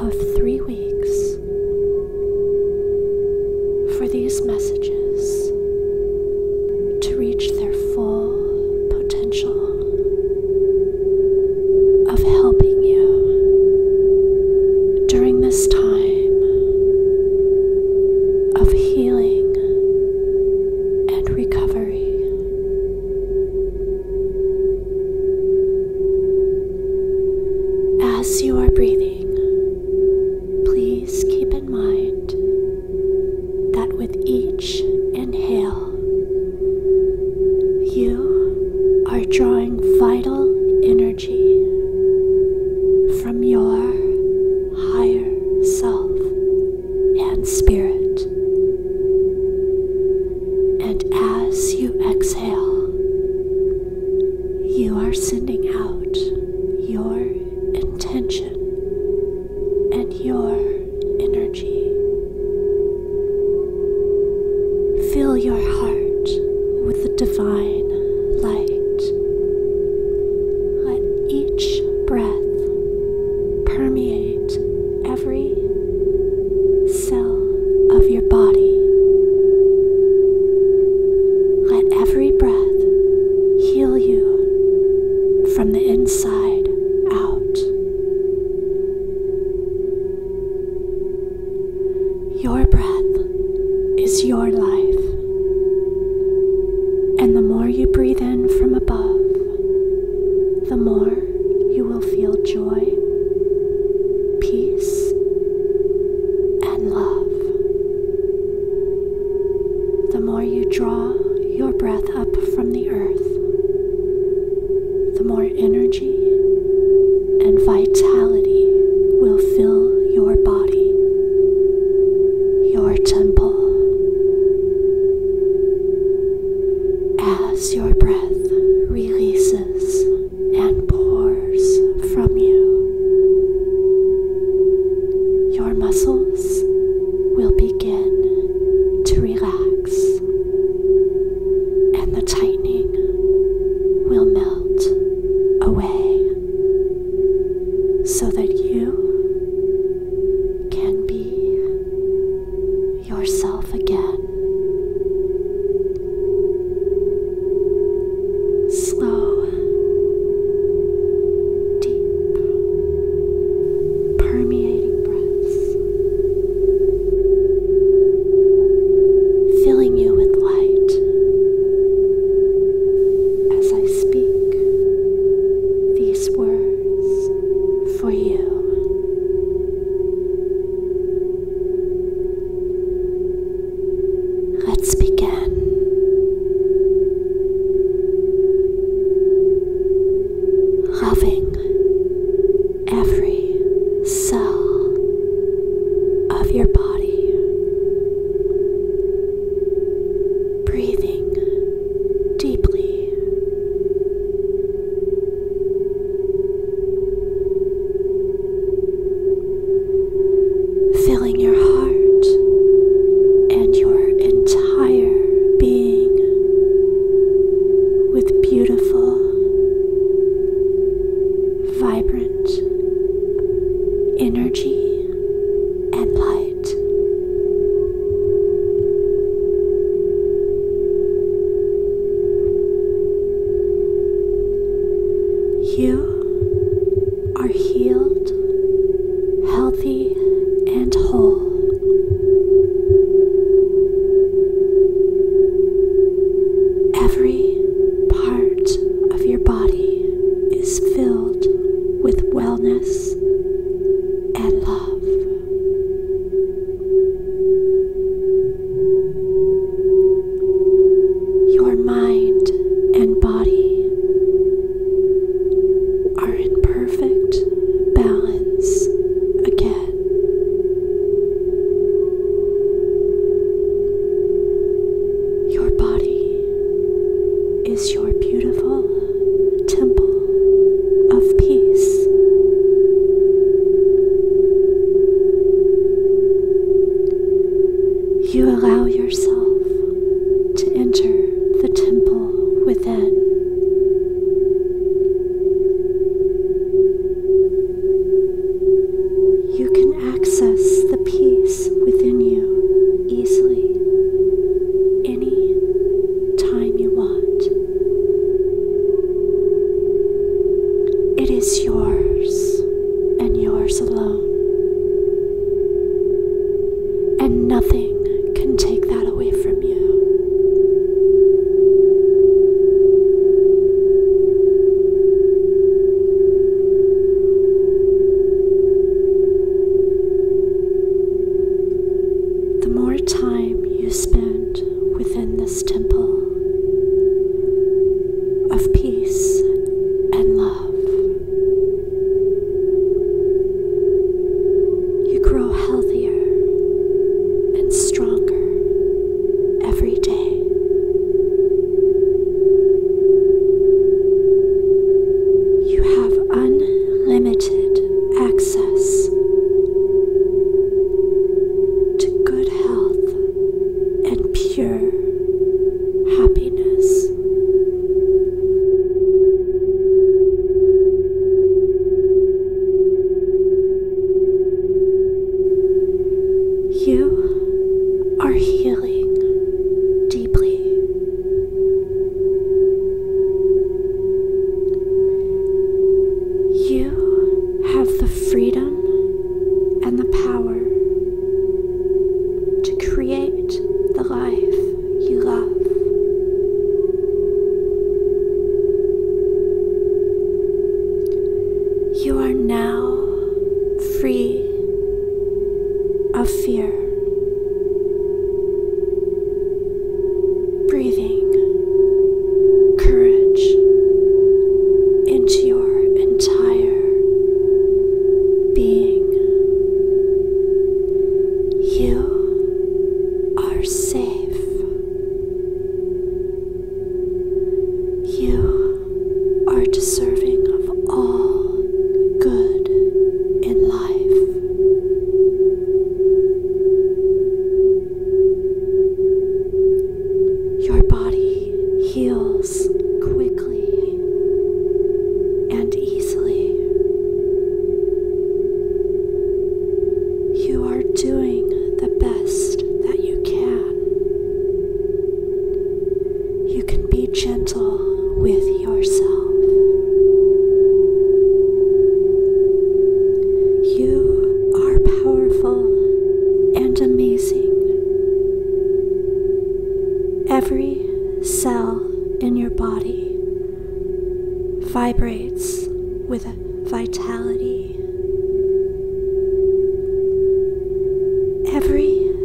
of three weeks for these messages to reach their full potential of helping you during this time of healing and recovery. Your breath release. is your temple healing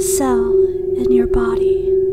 cell in your body